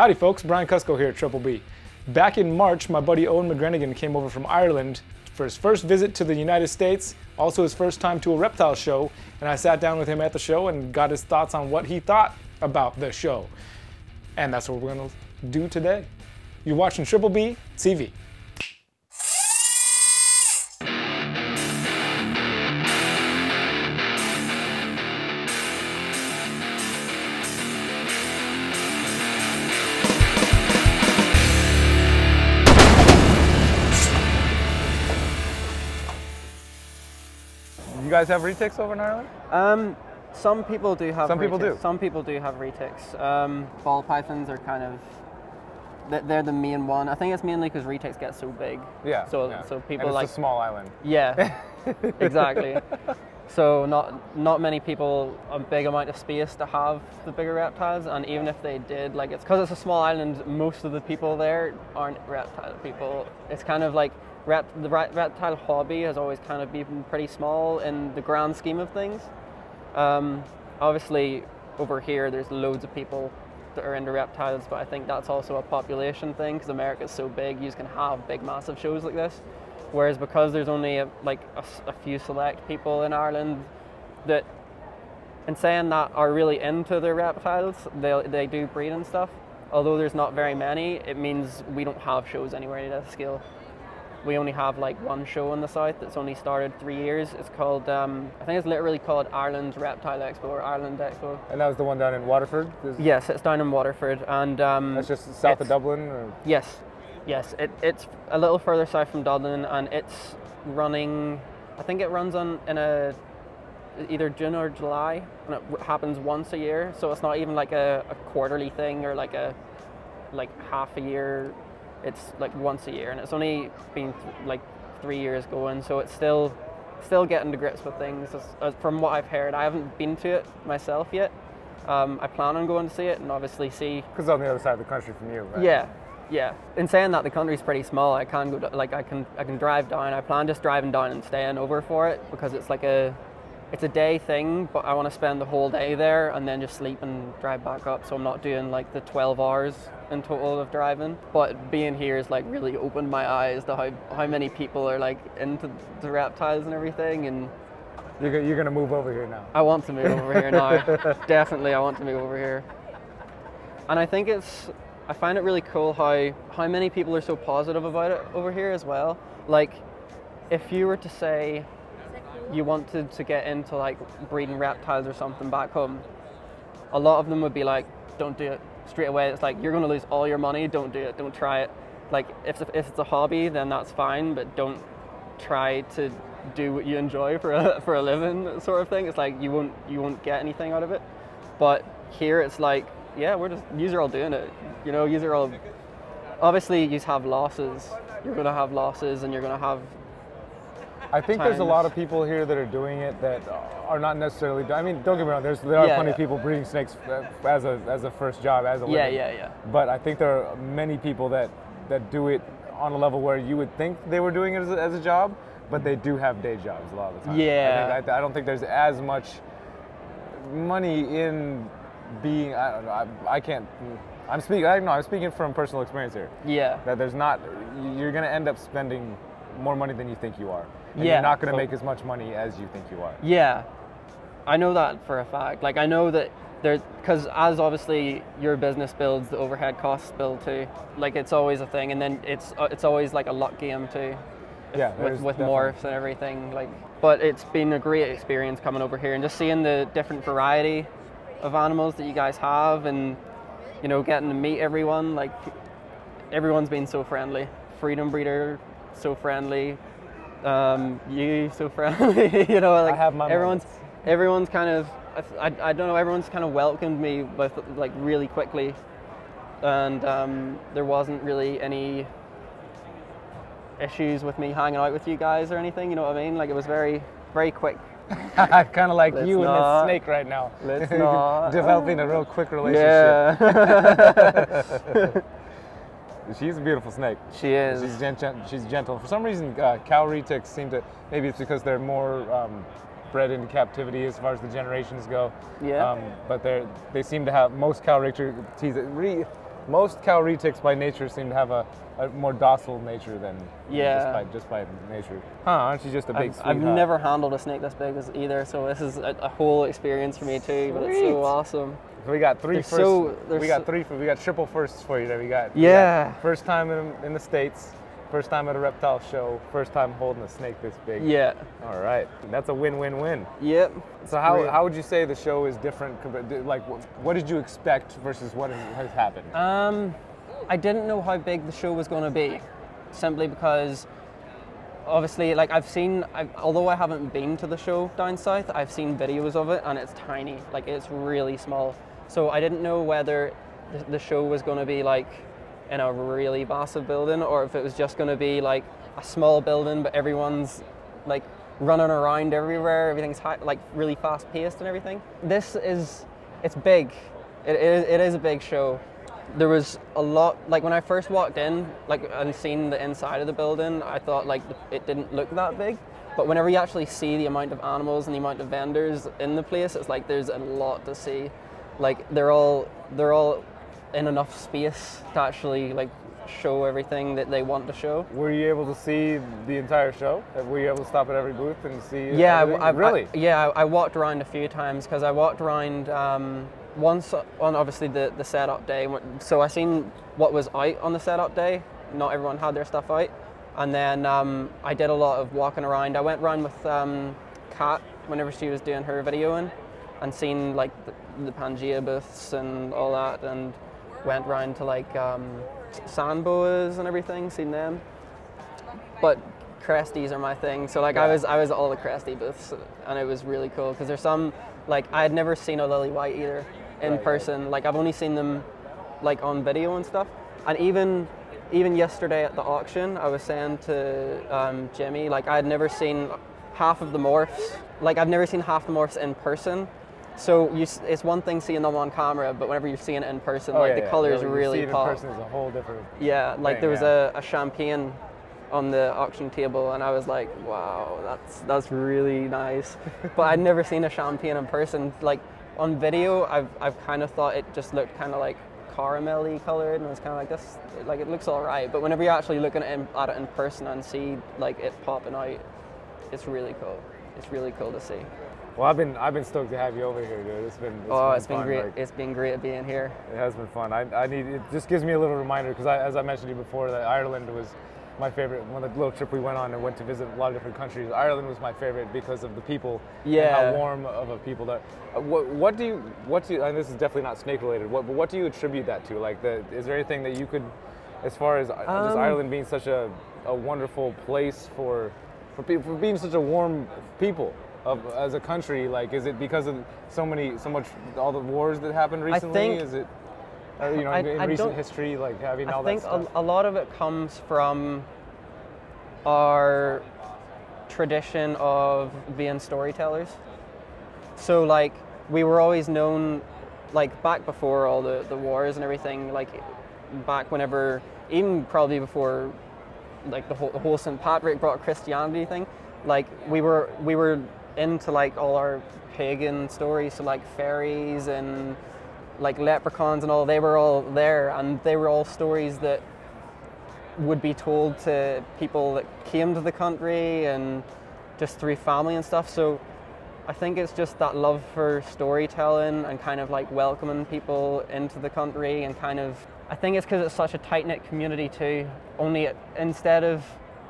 Howdy folks, Brian Kusko here at Triple B. Back in March, my buddy Owen McGrenaghan came over from Ireland for his first visit to the United States, also his first time to a reptile show, and I sat down with him at the show and got his thoughts on what he thought about the show. And that's what we're gonna do today. You're watching Triple B TV. Guys have retics over in Ireland? Um, some people do have. Some people retics. do. Some people do have retics. Um, ball pythons are kind of. They're the main one. I think it's mainly because retics get so big. Yeah. So yeah. so And people it's like. a small island. Yeah. exactly. So not not many people a big amount of space to have the bigger reptiles, and even if they did, like it's because it's a small island. Most of the people there aren't reptile people. It's kind of like rep, the re- reptile hobby has always kind of been pretty small in the grand scheme of things. Um, obviously, over here there's loads of people that are into reptiles, but I think that's also a population thing because America's so big, you can have big, massive shows like this. Whereas because there's only a, like a, a few select people in Ireland that, in saying that, are really into their reptiles, they they do breed and stuff. Although there's not very many, it means we don't have shows anywhere near this scale. We only have like one show in the south that's only started three years. It's called, um, I think it's literally called Ireland Reptile Expo or Ireland Expo. And that was the one down in Waterford? Is- Yes, it's down in Waterford, and um, That's just south of Dublin? Or? Yes, yes. It, it's a little further south from Dublin, and it's running. I think it runs on in a either June or July, and it happens once a year. So it's not even like a, a quarterly thing or like a like half a year. It's like once a year, and it's only been th- like three years going. So it's still still getting to grips with things. As, as from what I've heard, I haven't been to it myself yet. Um, I plan on going to see it and obviously see Because on the other side of the country from you, right? yeah, yeah. In saying that, the country's pretty small. I can go to, like I can I can drive down. I plan just driving down and staying over for it because it's like a it's a day thing, but I want to spend the whole day there and then just sleep and drive back up. So I'm not doing like the 12 hours in total of driving. But being here has like really opened my eyes to how how many people are like into the reptiles and everything and. You're, you're going to move over here now. I want to move over here now. Definitely, I want to move over here. And I think it's, I find it really cool how how many people are so positive about it over here as well. Like, if you were to say you wanted to get into like breeding reptiles or something back home, a lot of them would be like, "Don't do it." Straight away, it's like you're going to lose all your money. Don't do it. Don't try it. Like, if if it's a hobby, then that's fine, but don't try to do what you enjoy for a for a living sort of thing. It's like you won't you won't get anything out of it. But here it's like, yeah, we're just you are all doing it. You know, you are all obviously you have losses. You're gonna have losses and you're gonna have I think there's a lot of people here that are doing it that are not necessarily. I mean, don't get me wrong. There's there are Yeah, plenty yeah. of people breeding snakes uh, as a as a first job as a Yeah, living. yeah, yeah. But I think there are many people that that do it on a level where you would think they were doing it as a, as a job, but they do have day jobs a lot of the time. Yeah. I, think, I, I don't think there's as much money in being. I don't know. I, I can't. I'm speaking. I know. I'm speaking from personal experience here. Yeah. that there's not you're going to end up spending more money than you think you are and Yeah. you're not going to So- make as much money as you think you are Yeah, I know that for a fact. Like I know that there, because as obviously your business builds, the overhead costs build too. Like it's always a thing, and then it's uh, it's always like a luck game too. yeah with, with morphs and everything. Like, but it's been a great experience coming over here and just seeing the different variety of animals that you guys have, and you know, getting to meet everyone. Like, everyone's been so friendly. Freedom Breeder, so friendly. Um, you so friendly. you know, like have my everyone's moments. everyone's kind of. I, I, don't know. Everyone's kind of welcomed me with like really quickly, and um, there wasn't really any issues with me hanging out with you guys or anything. You know what I mean? Like it was very, very quick. kind of like Let's you and this snake right now Let's not. developing a real quick relationship Yeah, she's a beautiful snake she is. she's, gen- she's gentle for some reason uh, cow retics seem to maybe it's because they're more um, bred into captivity as far as the generations go Yeah. um, but they're they seem to have most cow retics re, most cow retics by nature seem to have a, a more docile nature than Yeah. just by just by nature. Huh? Aren't you just a big I've. I've never handled a snake this big as either, so this is a, a whole experience for me too. But it's so awesome. So we got 3 They're firsts. so- we got three. We got triple firsts for you. There we got. we Yeah. got First time in, in the states. First time at a reptile show. First time holding a snake this big. Yeah. All right. That's a win-win-win. Yep. So how, Great. how would you say the show is different? Like, what did you expect versus what has happened? Um, I didn't know how big the show was going to be, simply because obviously, like I've seen, I've, although I haven't been to the show down south, I've seen videos of it and it's tiny, like it's really small. So I didn't know whether the, the show was going to be like in a really massive building or if it was just going to be like a small building, but everyone's like running around everywhere. Everything's high, like really fast paced and everything. This is, it's big. It, it, is, it is a big show. There was a lot, like when I first walked in, like and seen the inside of the building, I thought like it didn't look that big. But whenever you actually see the amount of animals and the amount of vendors in the place, it's like there's a lot to see. Like they're all they're all in enough space to actually like show everything that they want to show. Were you able to see the entire show? Were you able to stop at every booth and see? Yeah, I- I, really. I, yeah, I walked around a few times because I walked around um, once on obviously the, the setup day. So I seen what was out on the setup day. Not everyone had their stuff out, and then um, I did a lot of walking around. I went around with um, Kat whenever she was doing her videoing, and seen like the, the Pangea booths and all that, and went round to like um, Sandboas and everything, seen them but cresties are my thing. So like I was I was all the cresty booths, and it was really cool because there's some like I had never seen a lily white either in Right, right. person. Like I've only seen them like on video and stuff. And even even yesterday at the auction, I was saying to um, Jimmy like I had never seen half of the morphs. Like I've never seen half the morphs in person. So you, it's one thing seeing them on camera, but whenever you're seeing it in person, Oh, like yeah, the yeah. colors You really it in person is a whole different. Yeah, like thing, there was yeah. a, a champagne on the auction table, and I was like, wow, that's that's really nice. but I'd never seen a champagne in person. Like on video, I've I've kind of thought it just looked kind of like caramelly colored, and I was kind of like this, like it looks all right. But whenever you're actually looking at it, in, at it in person and see like it popping out, it's really cool. It's really cool to see. Well, I've been I've been stoked to have you over here, dude. It's been. It's oh, been it's been great. like- it's been great being here. It has been fun. I, I need it just gives me a little reminder because I, as I mentioned to you before that Ireland was my favorite. One of the little trip we went on and went to visit a lot of different countries. Ireland was my favorite because of the people. And Yeah. how warm of a people that. Uh, what, what do you what do you? And this is definitely not snake related. What but what do you attribute that to? Like the is there anything that you could, as far as uh, just Um, Ireland being such a, a wonderful place for for people for being such a warm people. Of, as a country, like, is it because of so many, so much, all the wars that happened recently? think- is it uh, you know, I- in I recent history, like having all I think that a, stuff. a lot of it comes from our tradition of being storytellers. So like we were always known, like back before all the, the wars and everything, like back whenever, even probably before like the whole, the whole St. Patrick brought Christianity thing, like we were we were into like all our pagan stories, so like fairies and like leprechauns and all, they were all there, and they were all stories that would be told to people that came to the country and just through family and stuff. So I think it's just that love for storytelling and kind of like welcoming people into the country and kind of I think it's because it's such a tight knit community too. Only instead of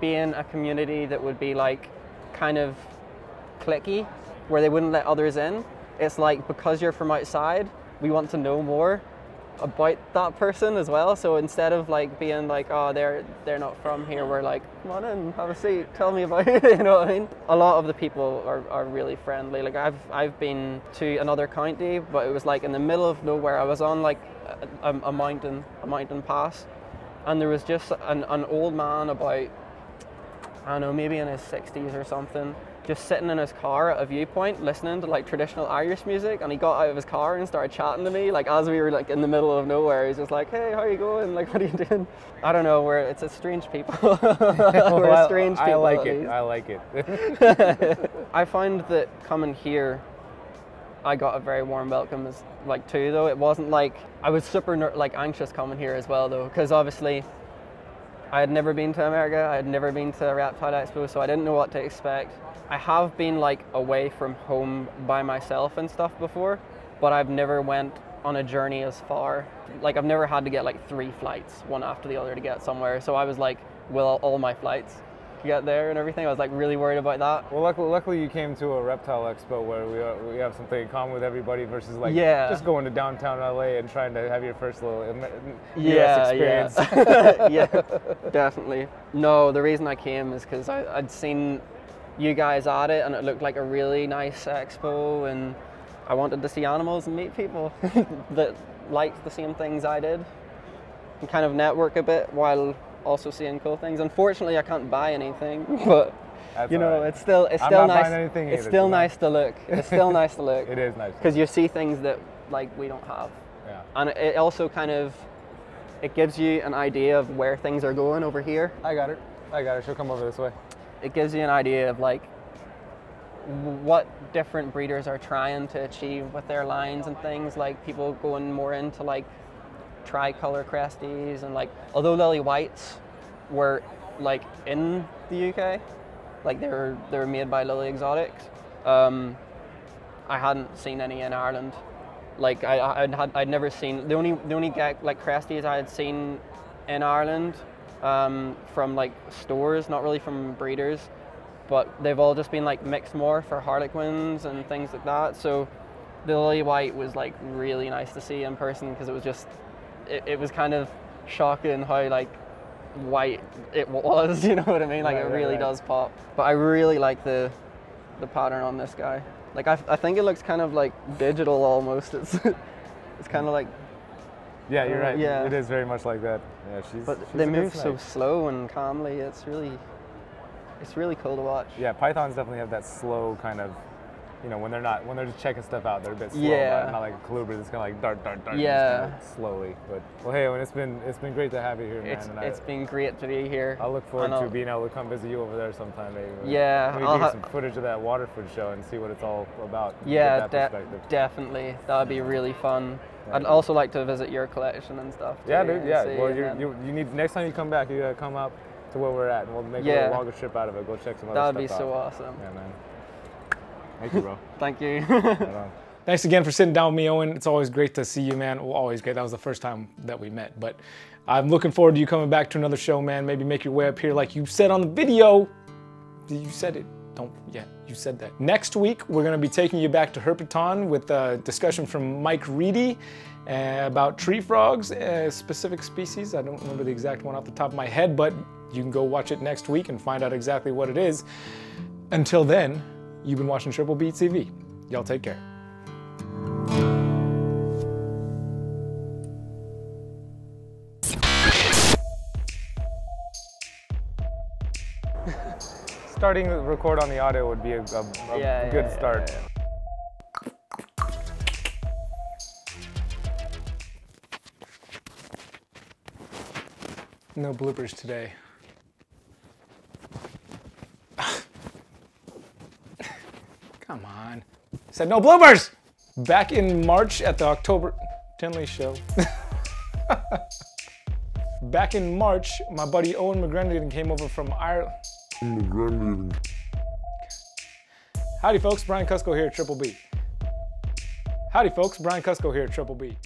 being a community that would be like kind of clicky where they wouldn't let others in, it's like because you're from outside, we want to know more about that person as well. So instead of like being like, oh, they're they're not from here, we're like, come on in, have a seat, tell me about it. you know what I mean? A lot of the people are, are really friendly. Like I've I've been to another county, but it was like in the middle of nowhere. I was on like a, a, mountain a mountain pass, and there was just an, an old man about I don't know, maybe in his 60s or something, just sitting in his car at a viewpoint listening to like traditional Irish music. And he got out of his car and started chatting to me, like as we were like in the middle of nowhere. He's just like, hey, how you going? Like, what are you doing? I don't know, we're, it's a strange people. we're Well, strange I, people. I like it. I like it. I find that coming here I got a very warm welcome as like too though. It wasn't like I was super ner- like anxious coming here as well though, because obviously I had never been to America. I had never been to Reptile Expo, so I didn't know what to expect. I have been like away from home by myself and stuff before, but I've never went on a journey as far. Like I've never had to get like three flights, one after the other, to get somewhere. So I was like, will all my flights get there and everything? I was like really worried about that. Well, luckily, luckily you came to a reptile expo where we, are, we have something in common with everybody versus like Yeah. just going to downtown LA and trying to have your first little Am- US yeah, experience. Yeah, yeah, definitely. No, the reason I came is because I'd seen you guys at it, and it looked like a really nice expo, and I wanted to see animals and meet people that liked the same things I did, and kind of network a bit while also seeing cool things. Unfortunately, I can't buy anything, but. That's you know, right. it's still it's I'm still nice. anything it's either, still nice to look. It's still nice to look It is nice. because you see things that like we don't have Yeah. and it also kind of it gives you an idea of where things are going over here I got it. I got it. She'll come over this way. it gives you an idea of like what different breeders are trying to achieve with their lines and things like people going more into like tricolor cresties and like although lily whites were like in the uk like they were they were made by Lilly Exotics um, i hadn't seen any in ireland like I, I'd, had, I'd never seen the only the only like cresties I had seen in Ireland um, from like stores, not really from breeders, but they've all just been like mixed more for harlequins and things like that. So the lily white was like really nice to see in person because it was just it, it was kind of shocking how like white it was. You know what I mean? Like Right, it right, really right. does pop. But I really like the the pattern on this guy. Like I, I think it looks kind of like digital almost. It's it's kind of like, Yeah, you're right. yeah. It is very much like that. Yeah, she's. but she's they move so slow and calmly. It's really, it's really cool to watch. Yeah, pythons definitely have that slow kind of, you know, when they're not when they're just checking stuff out, they're a bit slow. Yeah. Not, not like a colubrid. It's kind of like dart, dart, dart. Yeah. slowly. But well, hey, it's been it's been great to have you here, man. It's it's I, been great to be here. I look forward to being able to come visit you over there sometime, maybe. Yeah, Maybe I'll do some footage of that Waterford show and see what it's all about. Yeah, de- definitely. That would be really fun. Yeah. I'd also like to visit your collection and stuff. Yeah, dude. Yeah. Well, you you you need next time you come back, you gotta come up to where we're at, and we'll make a Yeah. little longer trip out of it. Go check some other that would stuff be so out. awesome. Yeah, man. Thank you, bro. Thank you. Right. Thanks again for sitting down with me, Owen. It's always great to see you, man. Well, always great. That was the first time that we met, but I'm looking forward to you coming back to another show, man. Maybe make your way up here, like you said on the video. You said it. Don't. Yeah, you said that. Next week, we're gonna be taking you back to Herpeton with a discussion from Mike Reedy uh, about tree frogs, uh, specific species. I don't remember the exact one off the top of my head, but you can go watch it next week and find out exactly what it is. Until then, you've been watching Triple B TV. Y'all take care. Starting to record on the audio would be a, a, a Yeah, yeah, good yeah, start. yeah, No bloopers today. Come on. Said no bloopers! Back in March at the October Tinley show. Back in March, my buddy Owen McGrenaghan came over from Ireland. Howdy folks, Brian Kusko here at Triple B. Howdy folks, Brian Kusko here at Triple B.